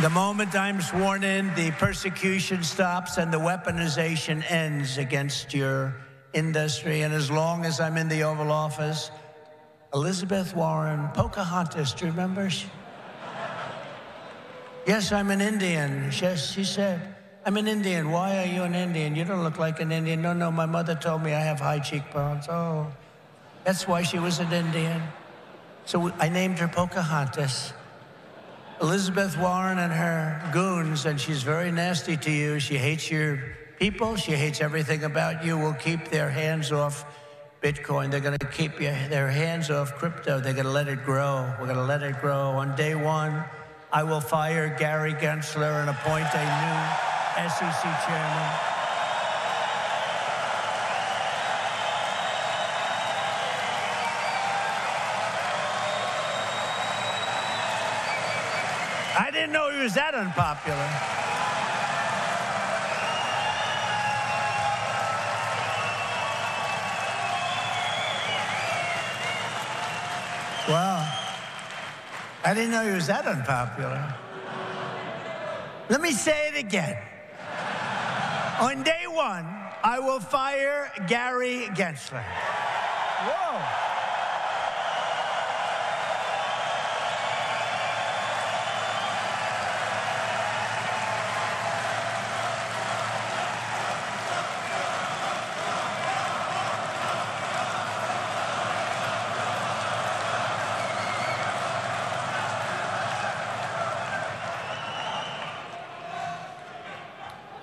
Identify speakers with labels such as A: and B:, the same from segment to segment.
A: The moment I'm sworn in, the persecution stops and the weaponization ends against your industry. And as long as I'm in the Oval Office, Elizabeth Warren, Pocahontas, do you remember? yes, I'm an Indian. Yes, she said, I'm an Indian. Why are you an Indian? You don't look like an Indian. No, no, my mother told me I have high cheekbones. Oh, that's why she was an Indian. So I named her Pocahontas. Elizabeth Warren and her goons, and she's very nasty to you. She hates your people. She hates everything about you. Will keep their hands off Bitcoin. They're going to keep their hands off crypto. They're going to let it grow. We're going to let it grow. On day one, I will fire Gary Gensler and appoint a new SEC chairman. I didn't know he was that unpopular. Well, I didn't know he was that unpopular. Let me say it again. On day one, I will fire Gary Gensler. Whoa.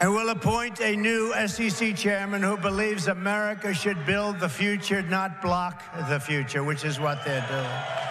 A: And we'll appoint a new SEC chairman who believes America should build the future, not block the future, which is what they're doing.